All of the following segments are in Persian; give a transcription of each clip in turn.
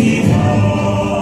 Steve.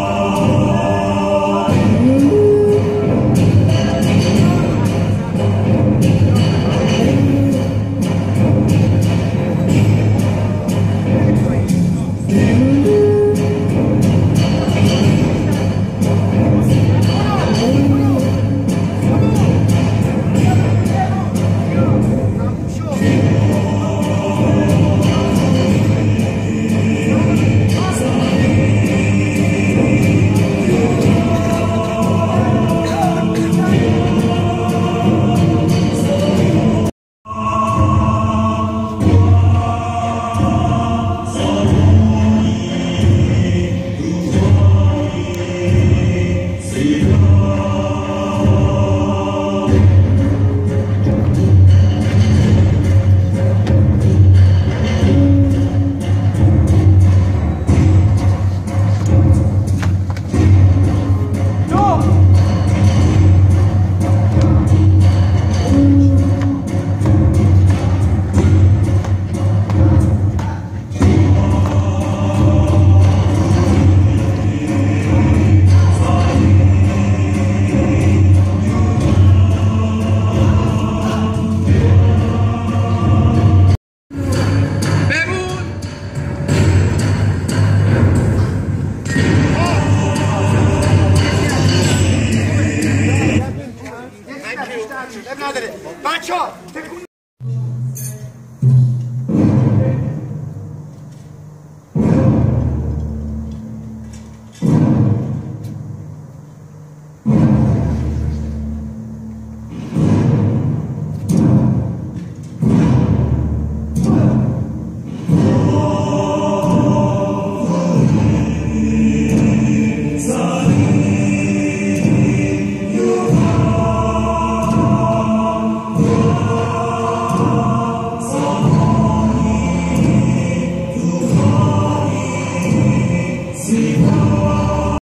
نداره بچه ها